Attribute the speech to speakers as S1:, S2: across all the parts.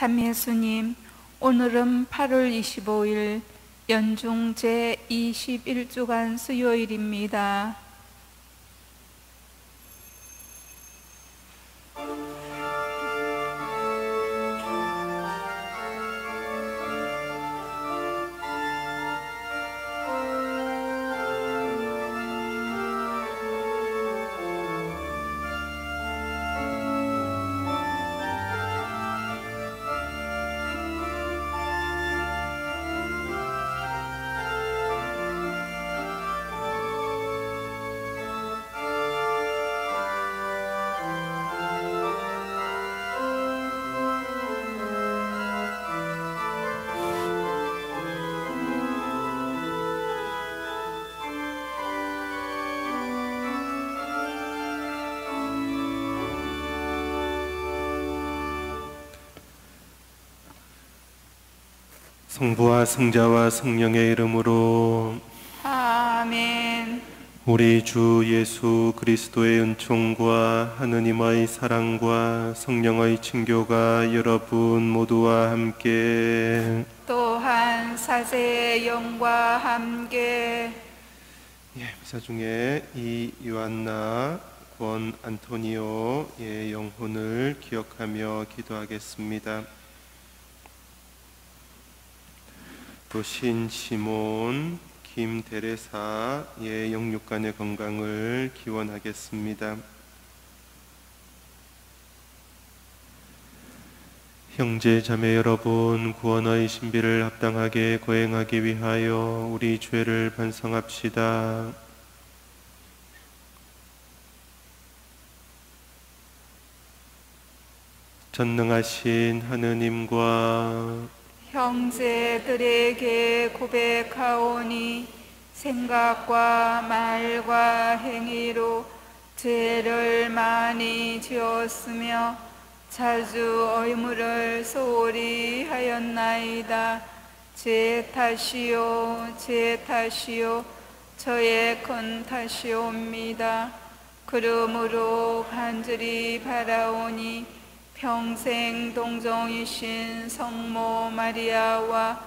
S1: 참 예수님, 오늘은 8월 25일 연중 제 21주간 수요일입니다.
S2: 성부와 성자와 성령의 이름으로
S1: 아멘.
S2: 우리 주 예수 그리스도의 은총과 하느님의 사랑과 성령의 친교가 여러분 모두와 함께
S1: 또한 사세의 영과 함께
S2: 예, 미사 중에 이 요한나 권 안토니오의 영혼을 기억하며 기도하겠습니다. 또 신시몬 김데레사의 영육간의 건강을 기원하겠습니다. 형제 자매 여러분 구원의 신비를 합당하게 거행하기 위하여 우리 죄를 반성합시다. 전능하신 하느님과
S1: 형제들에게 고백하오니 생각과 말과 행위로 죄를 많이 지었으며 자주 의무를 소홀히 하였나이다. 제 탓이요, 제 탓이요, 저의 큰 탓이옵니다. 그러므로 간절히 바라오니 평생 동정이신 성모 마리아와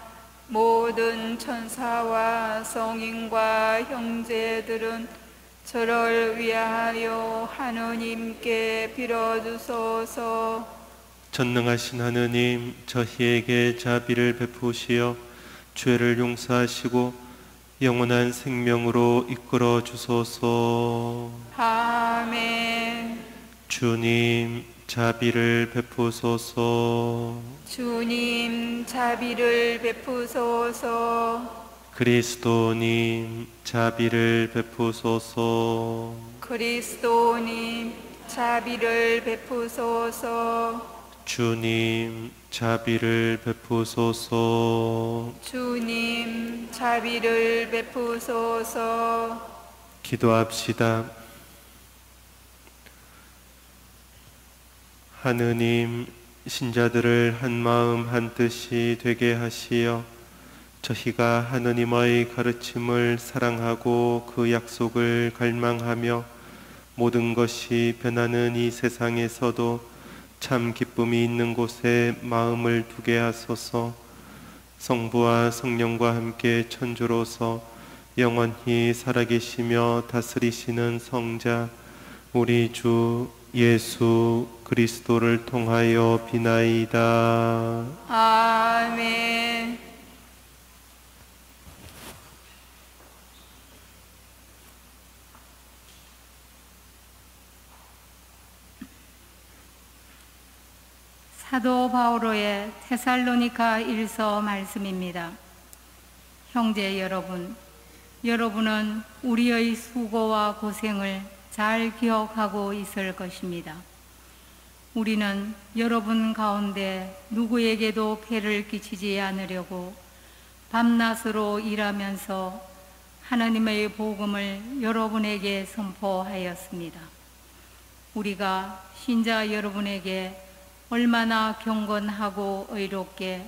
S1: 모든 천사와 성인과 형제들은 저를 위하여 하느님께 빌어주소서.
S2: 전능하신 하느님 저희에게 자비를 베푸시어 죄를 용서하시고 영원한 생명으로 이끌어 주소서.
S1: 아멘.
S2: 주님 자비를 베푸소서.
S1: 주님 자비를 베푸소서.
S2: 그리스도님 자비를 베푸소서.
S1: 그리스도님 자비를 베푸소서.
S2: 주님 자비를 베푸소서.
S1: 주님 자비를 베푸소서.
S2: 기도합시다. 하느님 신자들을 한 마음 한 뜻이 되게 하시어 저희가 하느님의 가르침을 사랑하고 그 약속을 갈망하며 모든 것이 변하는 이 세상에서도 참 기쁨이 있는 곳에 마음을 두게 하소서. 성부와 성령과 함께 천주로서 영원히 살아계시며 다스리시는 성자 우리 주 예수 그리스도를 통하여 비나이다.
S1: 아멘
S3: 사도 바오로의 테살로니카 일서 말씀입니다. 형제 여러분, 여러분은 우리의 수고와 고생을 잘 기억하고 있을 것입니다. 우리는 여러분 가운데 누구에게도 폐를 끼치지 않으려고 밤낮으로 일하면서 하나님의 복음을 여러분에게 선포하였습니다. 우리가 신자 여러분에게 얼마나 경건하고 의롭게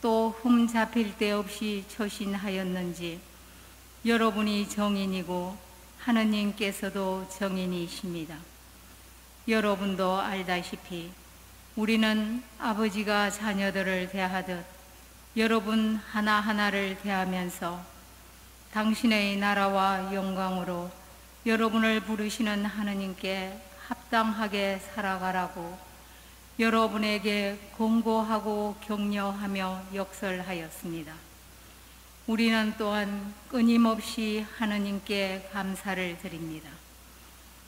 S3: 또 흠 잡힐 데 없이 처신하였는지 여러분이 정인이고 하느님께서도 정인이십니다. 여러분도 알다시피 우리는 아버지가 자녀들을 대하듯 여러분 하나하나를 대하면서 당신의 나라와 영광으로 여러분을 부르시는 하느님께 합당하게 살아가라고 여러분에게 공고하고 격려하며 역설하였습니다. 우리는 또한 끊임없이 하느님께 감사를 드립니다.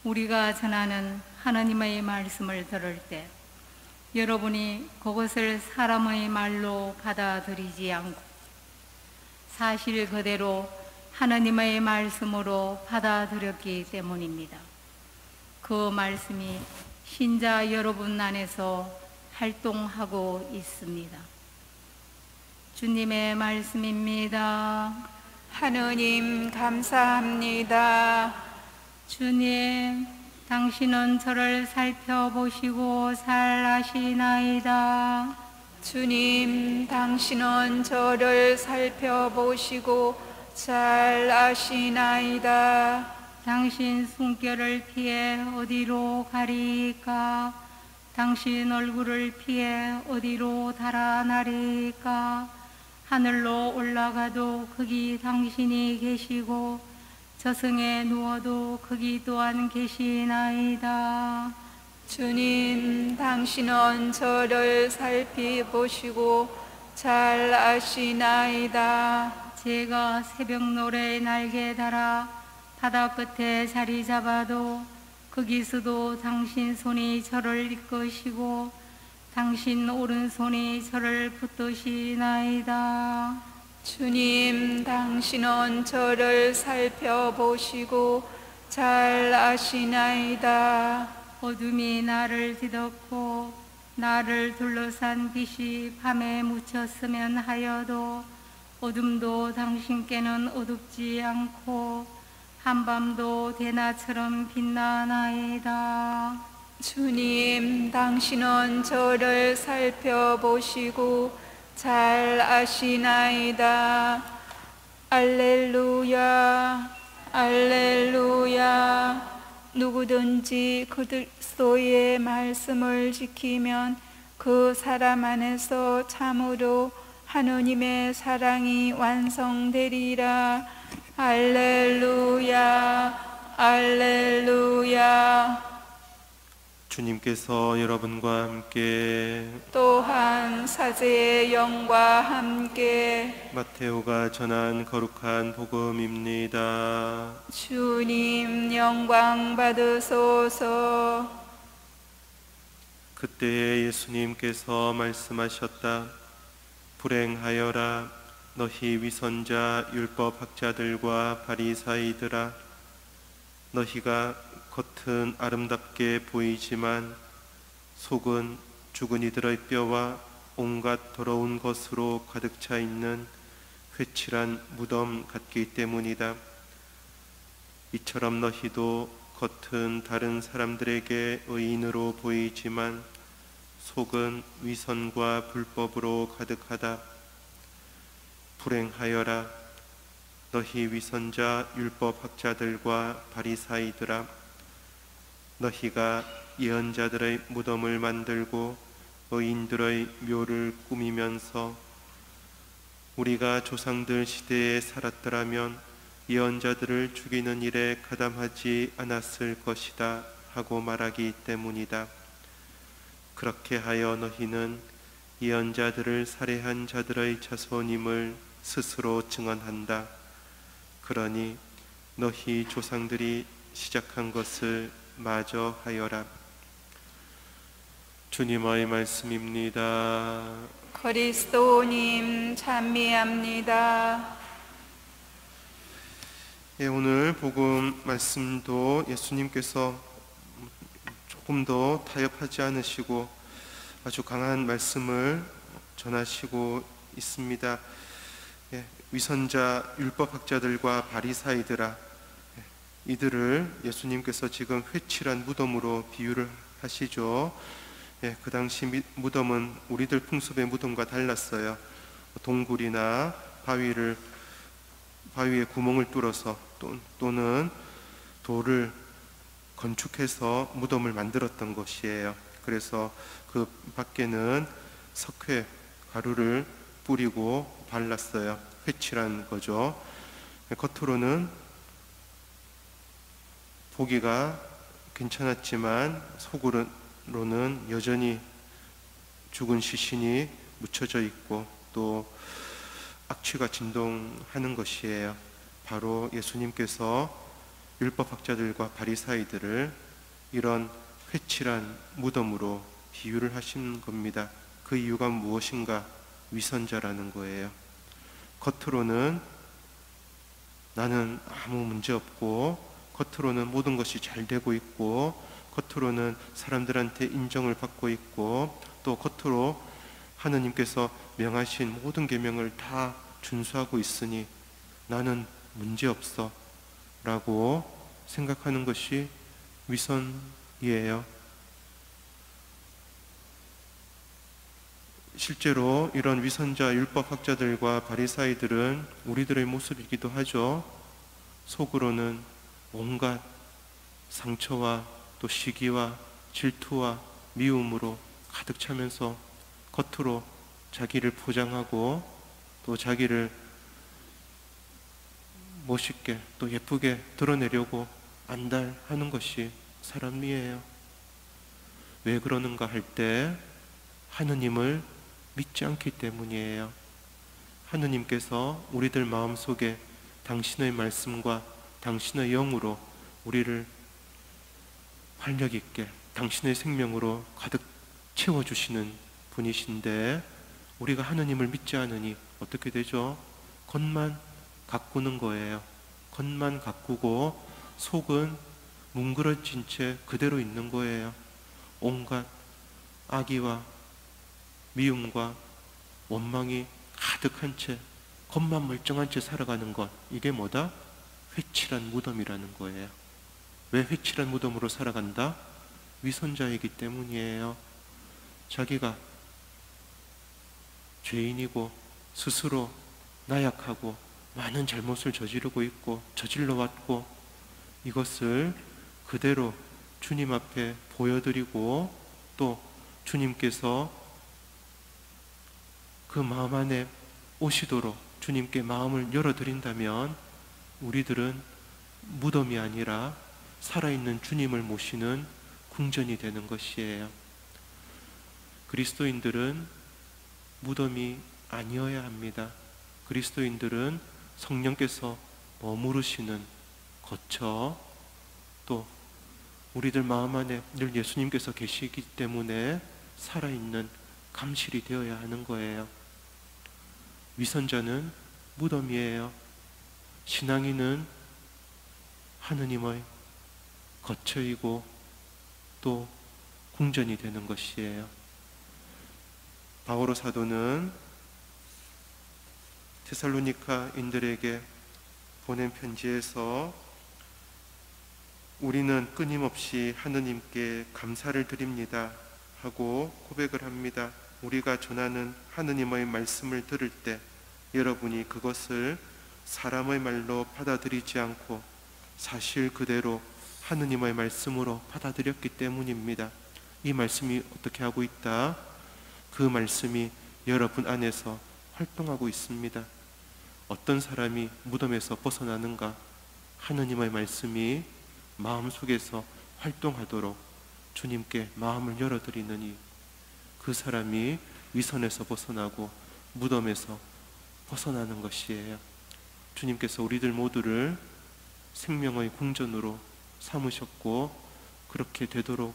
S3: 우리가 전하는 하나님의 말씀을 들을 때 여러분이 그것을 사람의 말로 받아들이지 않고 사실 그대로 하나님의 말씀으로 받아들였기 때문입니다. 그 말씀이 신자 여러분 안에서 활동하고 있습니다. 주님의 말씀입니다.
S1: 하느님 감사합니다.
S3: 주님, 당신은 저를 살펴보시고 살아시나이다.
S1: 주님, 당신은 저를 살펴보시고 잘 아시나이다.
S3: 당신 숨결을 피해 어디로 가리까? 당신 얼굴을 피해 어디로 달아나리까? 하늘로 올라가도 거기 당신이 계시고 저승에 누워도 거기 또한 계시나이다.
S1: 주님, 당신은 저를 살피보시고 잘 아시나이다.
S3: 제가 새벽 노래에 날개 달아 바다 끝에 자리 잡아도 거기서도 당신 손이 저를 이끄시고 당신 오른손이 저를 붙드시나이다.
S1: 주님, 당신은 저를 살펴보시고 잘 아시나이다.
S3: 어둠이 나를 뒤덮고 나를 둘러싼 빛이 밤에 묻혔으면 하여도 어둠도 당신께는 어둡지 않고 한밤도 대낮처럼 빛나나이다.
S1: 주님, 당신은 저를 살펴보시고 잘 아시나이다. 알렐루야, 알렐루야. 누구든지 그리스도의 말씀을 지키면 그 사람 안에서 참으로 하느님의 사랑이 완성되리라. 알렐루야, 알렐루야.
S2: 주님께서 여러분과 함께
S1: 또한 사제의 영과 함께
S2: 마테오가 전한 거룩한 복음입니다.
S1: 주님 영광 받으소서.
S2: 그때에 예수님께서 말씀하셨다. 불행하여라 너희 위선자 율법 학자들과 바리사이들아 너희가 겉은 아름답게 보이지만 속은 죽은 이들의 뼈와 온갖 더러운 것으로 가득 차 있는 회칠한 무덤 같기 때문이다. 이처럼 너희도 겉은 다른 사람들에게 의인으로 보이지만 속은 위선과 불법으로 가득하다. 불행하여라 너희 위선자 율법학자들과 바리사이들아 너희가 예언자들의 무덤을 만들고 의인들의 묘를 꾸미면서 우리가 조상들 시대에 살았더라면 예언자들을 죽이는 일에 가담하지 않았을 것이다 하고 말하기 때문이다. 그렇게 하여 너희는 예언자들을 살해한 자들의 자손임을 스스로 증언한다. 그러니 너희 조상들이 시작한 것을 마저 하여라. 주님의 말씀입니다.
S1: 그리스도님 찬미합니다.
S2: 예, 오늘 복음 말씀도 예수님께서 조금 더 타협하지 않으시고 아주 강한 말씀을 전하시고 있습니다. 예, 위선자 율법학자들과 바리사이들아 예, 이들을 예수님께서 지금 회칠한 무덤으로 비유를 하시죠. 예, 그 당시 미- 무덤은 우리들 풍습의 무덤과 달랐어요. 동굴이나 바위를 바위에 구멍을 뚫어서 또, 또는 돌을 건축해서 무덤을 만들었던 것이에요. 그래서 그 밖에는 석회 가루를 뿌리고 발랐어요. 회칠한 거죠. 겉으로는 보기가 괜찮았지만 속으로는 여전히 죽은 시신이 묻혀져 있고 또 악취가 진동하는 것이에요. 바로 예수님께서 율법학자들과 바리사이들을 이런 회칠한 무덤으로 비유를 하신 겁니다. 그 이유가 무엇인가? 위선자라는 거예요. 겉으로는 나는 아무 문제 없고 겉으로는 모든 것이 잘 되고 있고 겉으로는 사람들한테 인정을 받고 있고 또 겉으로 하느님께서 명하신 모든 계명을 다 준수하고 있으니 나는 문제 없어 라고 생각하는 것이 위선이에요. 실제로 이런 위선자 율법학자들과 바리사이들은 우리들의 모습이기도 하죠. 속으로는 온갖 상처와 또 시기와 질투와 미움으로 가득 차면서 겉으로 자기를 포장하고 또 자기를 멋있게 또 예쁘게 드러내려고 안달하는 것이 사람이에요. 왜 그러는가 할 때 하느님을 믿지 않기 때문이에요. 하느님께서 우리들 마음속에 당신의 말씀과 당신의 영으로 우리를 활력 있게 당신의 생명으로 가득 채워 주시는 분이신데 우리가 하느님을 믿지 않으니 어떻게 되죠? 겉만 가꾸는 거예요. 겉만 가꾸고 속은 뭉그러진 채 그대로 있는 거예요. 온갖 악의와 미움과 원망이 가득한 채 겉만 멀쩡한 채 살아가는 것 이게 뭐다? 회칠한 무덤이라는 거예요. 왜 회칠한 무덤으로 살아간다? 위선자이기 때문이에요. 자기가 죄인이고 스스로 나약하고 많은 잘못을 저지르고 있고 저질러 왔고 이것을 그대로 주님 앞에 보여드리고 또 주님께서 그 마음 안에 오시도록 주님께 마음을 열어드린다면 우리들은 무덤이 아니라 살아있는 주님을 모시는 궁전이 되는 것이에요. 그리스도인들은 무덤이 아니어야 합니다. 그리스도인들은 성령께서 머무르시는 거처 또 우리들 마음 안에 늘 예수님께서 계시기 때문에 살아있는 감실이 되어야 하는 거예요. 위선자는 무덤이에요. 신앙인은 하느님의 거처이고 또 궁전이 되는 것이에요. 바오로 사도는 테살로니카인들에게 보낸 편지에서 우리는 끊임없이 하느님께 감사를 드립니다 하고 고백을 합니다. 우리가 전하는 하느님의 말씀을 들을 때 여러분이 그것을 사람의 말로 받아들이지 않고 사실 그대로 하느님의 말씀으로 받아들였기 때문입니다. 이 말씀이 어떻게 하고 있다? 그 말씀이 여러분 안에서 활동하고 있습니다. 어떤 사람이 무덤에서 벗어나는가? 하느님의 말씀이 마음 속에서 활동하도록 주님께 마음을 열어드리느니 그 사람이 위선에서 벗어나고 무덤에서 벗어나는 것이에요. 주님께서 우리들 모두를 생명의 궁전으로 삼으셨고 그렇게 되도록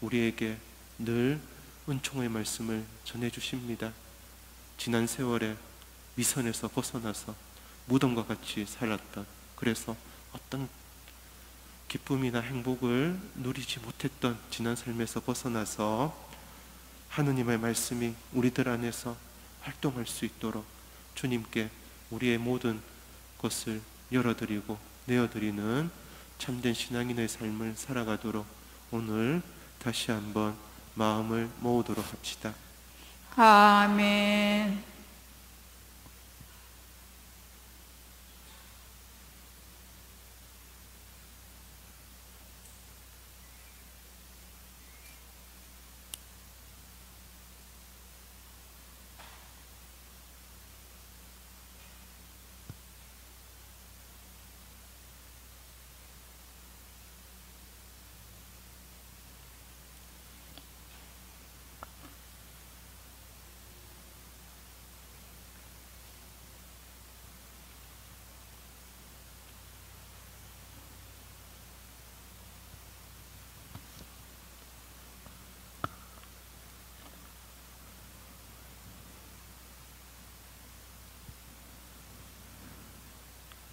S2: 우리에게 늘 은총의 말씀을 전해 주십니다. 지난 세월에 위선에서 벗어나서 무덤과 같이 살았던 그래서 어떤 기쁨이나 행복을 누리지 못했던 지난 삶에서 벗어나서 하느님의 말씀이 우리들 안에서 활동할 수 있도록 주님께 우리의 모든 것을 열어드리고 내어드리는 참된 신앙인의 삶을 살아가도록 오늘 다시 한번 마음을 모으도록 합시다.
S1: 아멘.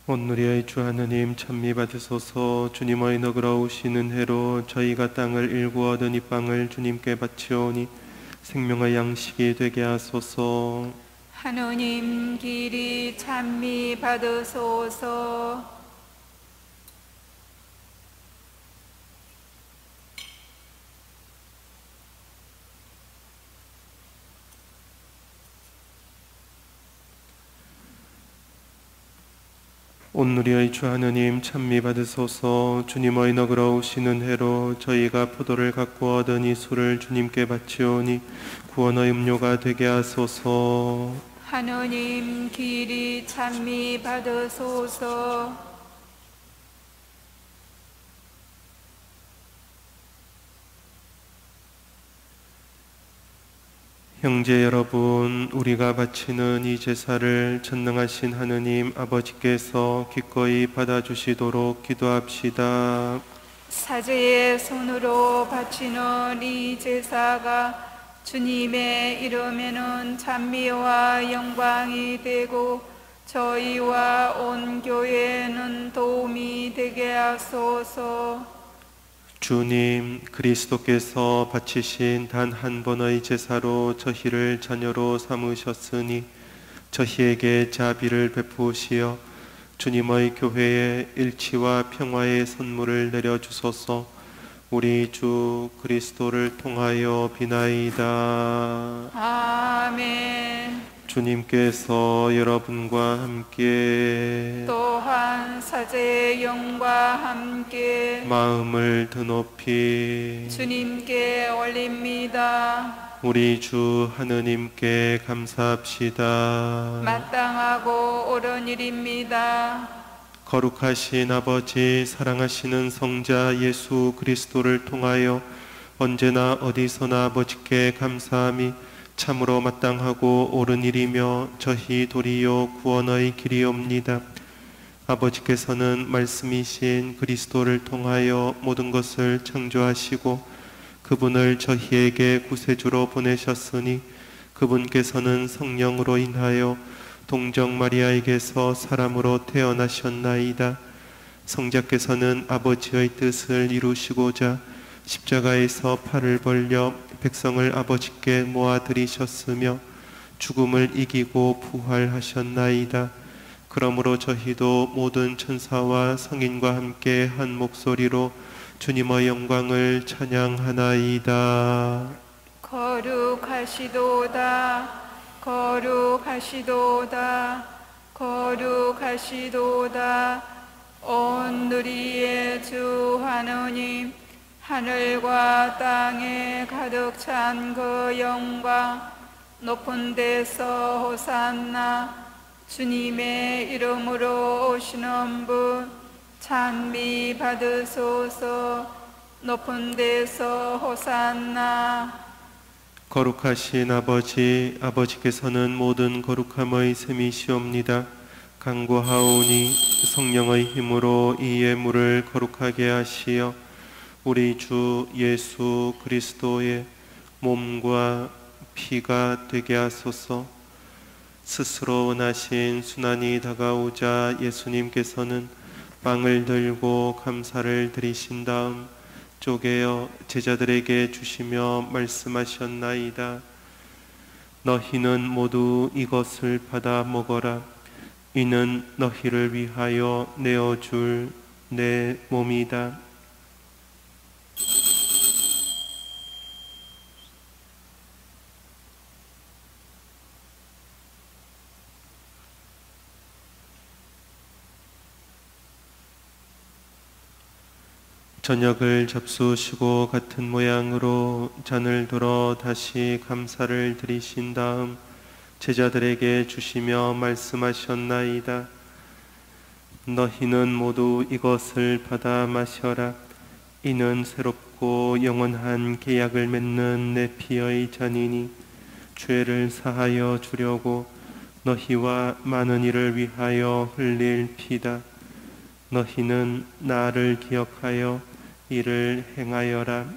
S2: 온누리의 주 하느님 찬미 받으소서. 주님의 너그러 우시는 해로 저희가 땅을 일구 얻은 이 빵을 주님께 바치오니 생명의 양식이 되게 하소서.
S1: 하느님 길이 찬미 받으소서
S2: 온누리의 주 하느님 찬미 받으소서. 주님의 너그러 우시는 해로 저희가 포도를 갖고 얻은 이 술을 주님께 바치오니 구원의 음료가 되게 하소서.
S1: 하느님 길이 찬미 받으소서
S2: 형제 여러분, 우리가 바치는 이 제사를 전능하신 하느님 아버지께서 기꺼이 받아주시도록 기도합시다.
S1: 사제의 손으로 바치는 이 제사가 주님의 이름에는 찬미와 영광이 되고 저희와 온 교회는 도움이 되게 하소서.
S2: 주님, 그리스도께서 바치신 단 한 번의 제사로 저희를 자녀로 삼으셨으니 저희에게 자비를 베푸시어 주님의 교회에 일치와 평화의 선물을 내려 주소서. 우리 주 그리스도를 통하여 비나이다.
S1: 아멘.
S2: 주님께서 여러분과 함께
S1: 또한 사제의 영과 함께
S2: 마음을 드높이
S1: 주님께 올립니다.
S2: 우리 주 하느님께 감사합시다.
S1: 마땅하고 옳은 일입니다.
S2: 거룩하신 아버지 사랑하시는 성자 예수 그리스도를 통하여 언제나 어디서나 아버지께 감사함이 참으로 마땅하고 옳은 일이며 저희 도리요 구원의 길이옵니다. 아버지께서는 말씀이신 그리스도를 통하여 모든 것을 창조하시고 그분을 저희에게 구세주로 보내셨으니 그분께서는 성령으로 인하여 동정 마리아에게서 사람으로 태어나셨나이다. 성자께서는 아버지의 뜻을 이루시고자 십자가에서 팔을 벌려 백성을 아버지께 모아들이셨으며 죽음을 이기고 부활하셨나이다. 그러므로 저희도 모든 천사와 성인과 함께 한 목소리로 주님의 영광을 찬양하나이다.
S1: 거룩하시도다. 거룩하시도다. 거룩하시도다. 온 누리의 주 하느님 하늘과 땅에 가득 찬 그 영광 높은 데서 호산나 주님의 이름으로 오시는 분 찬미 받으소서 높은 데서 호산나
S2: 거룩하신 아버지, 아버지께서는 모든 거룩함의 셈이시옵니다. 강구하오니 성령의 힘으로 이 예물을 거룩하게 하시어 우리 주 예수 그리스도의 몸과 피가 되게 하소서. 스스로 원하신 순환이 다가오자 예수님께서는 빵을 들고 감사를 드리신 다음 쪼개어 제자들에게 주시며 말씀하셨나이다. 너희는 모두 이것을 받아 먹어라. 이는 너희를 위하여 내어줄 내 몸이다. 저녁을 접수시고 같은 모양으로 잔을 들어 다시 감사를 드리신 다음 제자들에게 주시며 말씀하셨나이다. 너희는 모두 이것을 받아 마셔라. 이는 새롭고 영원한 계약을 맺는 내 피의 잔이니 죄를 사하여 주려고 너희와 많은 이를 위하여 흘릴 피다. 너희는 나를 기억하여 이를 행하여라.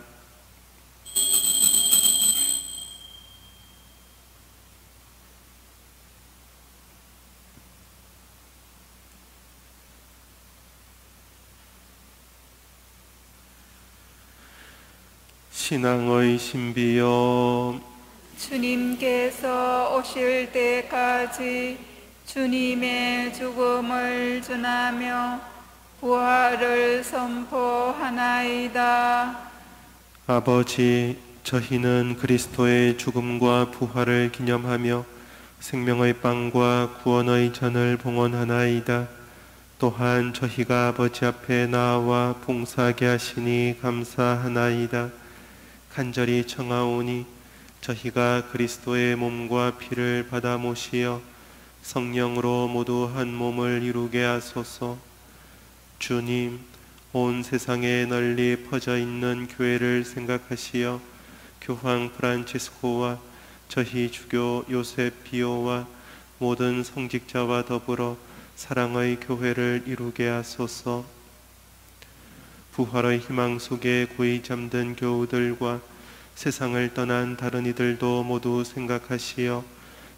S2: 신앙의 신비여
S1: 주님께서 오실 때까지 주님의 죽음을 전하며 부활을 선포하나이다.
S2: 아버지 저희는 그리스도의 죽음과 부활을 기념하며 생명의 빵과 구원의 잔을 봉헌하나이다. 또한 저희가 아버지 앞에 나와 봉사하게 하시니 감사하나이다. 간절히 청하오니 저희가 그리스도의 몸과 피를 받아 모시어 성령으로 모두 한 몸을 이루게 하소서. 주님, 온 세상에 널리 퍼져 있는 교회를 생각하시어 교황 프란치스코와 저희 주교 요셉 비오와 모든 성직자와 더불어 사랑의 교회를 이루게 하소서. 부활의 희망 속에 고이 잠든 교우들과 세상을 떠난 다른 이들도 모두 생각하시어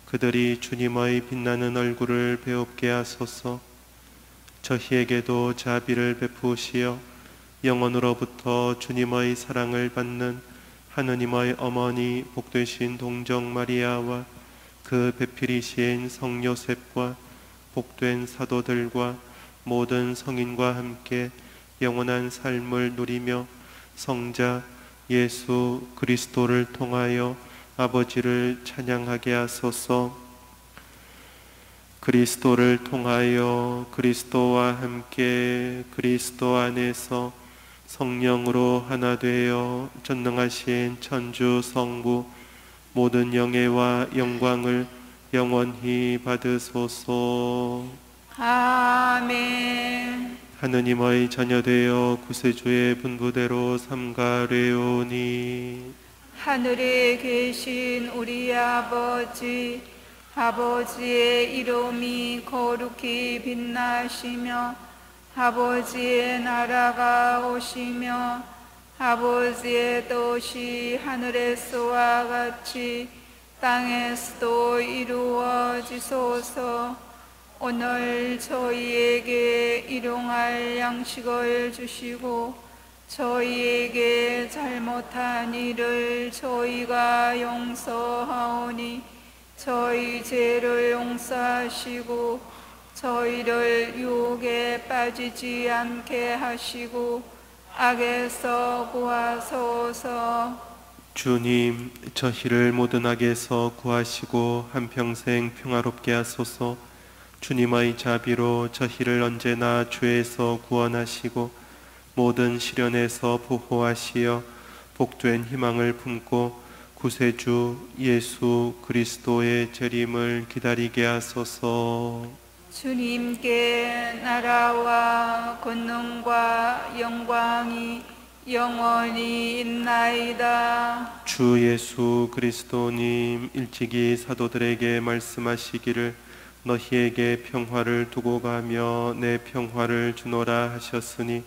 S2: 그들이 주님의 빛나는 얼굴을 배웁게 하소서. 저희에게도 자비를 베푸시어 영원으로부터 주님의 사랑을 받는 하느님의 어머니 복되신 동정 마리아와 그 배필이신 성 요셉과 복된 사도들과 모든 성인과 함께 영원한 삶을 누리며 성자 예수 그리스도를 통하여 아버지를 찬양하게 하소서. 그리스도를 통하여 그리스도와 함께 그리스도 안에서 성령으로 하나 되어 전능하신 천주 성부 모든 영예와 영광을 영원히 받으소서.
S1: 아멘.
S2: 하느님의 자녀 되어 구세주의 분부대로 삼가래오니
S1: 하늘에 계신 우리 아버지, 아버지의 이름이 거룩히 빛나시며, 아버지의 나라가 오시며, 아버지의 뜻이 하늘에서와 같이 땅에서도 이루어지소서. 오늘 저희에게 일용할 양식을 주시고 저희에게 잘못한 일을 저희가 용서하오니 저희 죄를 용서하시고 저희를 유혹에 빠지지 않게 하시고 악에서 구하소서.
S2: 주님 저희를 모든 악에서 구하시고 한평생 평화롭게 하소서. 주님의 자비로 저희를 언제나 죄에서 구원하시고 모든 시련에서 보호하시어 복된 희망을 품고 구세주 예수 그리스도의 재림을 기다리게 하소서.
S1: 주님께 나라와 권능과 영광이 영원히 있나이다.
S2: 주 예수 그리스도님 일찍이 사도들에게 말씀하시기를 너희에게 평화를 두고 가며 내 평화를 주노라 하셨으니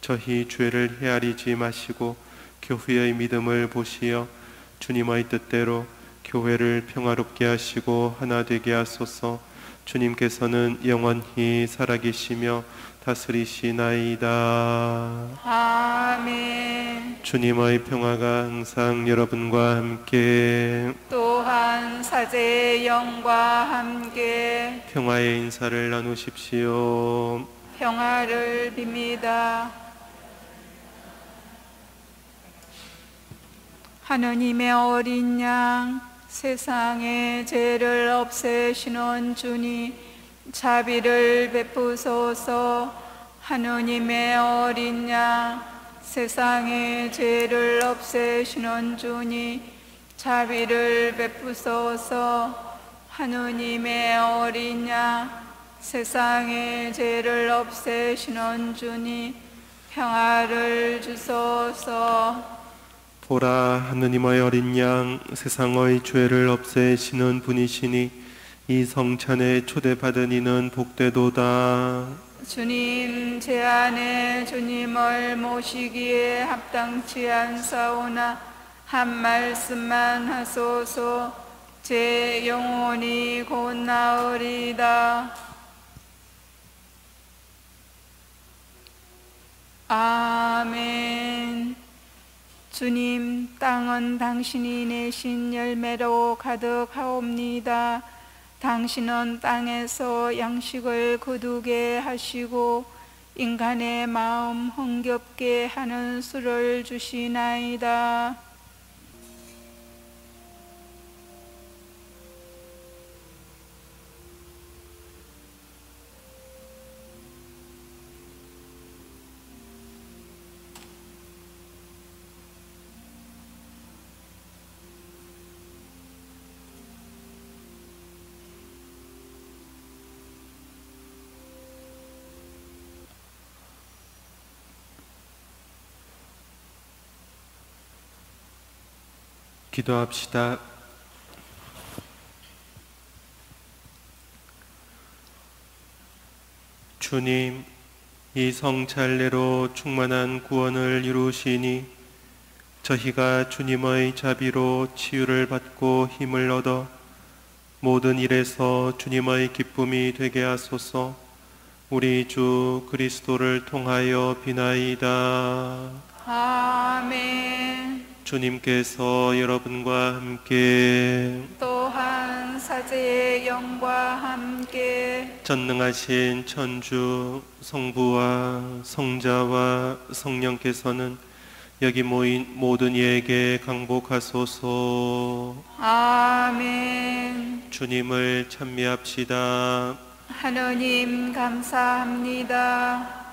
S2: 저희 죄를 헤아리지 마시고 교회의 믿음을 보시어 주님의 뜻대로 교회를 평화롭게 하시고 하나 되게 하소서 주님께서는 영원히 살아계시며 다스리시나이다.
S1: 아멘.
S2: 주님의 평화가 항상 여러분과 함께
S1: 또한 사제의 영과 함께
S2: 평화의 인사를 나누십시오.
S1: 평화를 빕니다. 하느님의 어린 양 세상의 죄를 없애시는 주님 자비를 베푸소서. 하느님의 어린 양 세상의 죄를 없애시는 주님 자비를 베푸소서. 하느님의 어린 양 세상의 죄를 없애시는 주님 평화를 주소서
S2: 보라 하느님의 어린 양 세상의 죄를 없애시는 분이시니 이 성찬에 초대받은 이는 복되도다.
S1: 주님 제 안에 주님을 모시기에 합당치 않사오나 한 말씀만 하소서. 제 영혼이 곧 나으리다. 아멘 주님, 땅은 당신이 내신 열매로 가득하옵니다. 당신은 땅에서 양식을 거두게 하시고 인간의 마음 흥겹게 하는 수를 주시나이다.
S2: 기도합시다. 주님, 이 성찰례로 충만한 구원을 이루시니 저희가 주님의 자비로 치유를 받고 힘을 얻어 모든 일에서 주님의 기쁨이 되게 하소서 우리 주 그리스도를 통하여 비나이다.
S1: 아멘.
S2: 주님께서 여러분과 함께
S1: 또한 사제의 영과 함께
S2: 전능하신 천주 성부와 성자와 성령께서는 여기 모인 모든 이에게 강복하소서
S1: 아멘.
S2: 주님을 찬미합시다
S1: 하느님 감사합니다.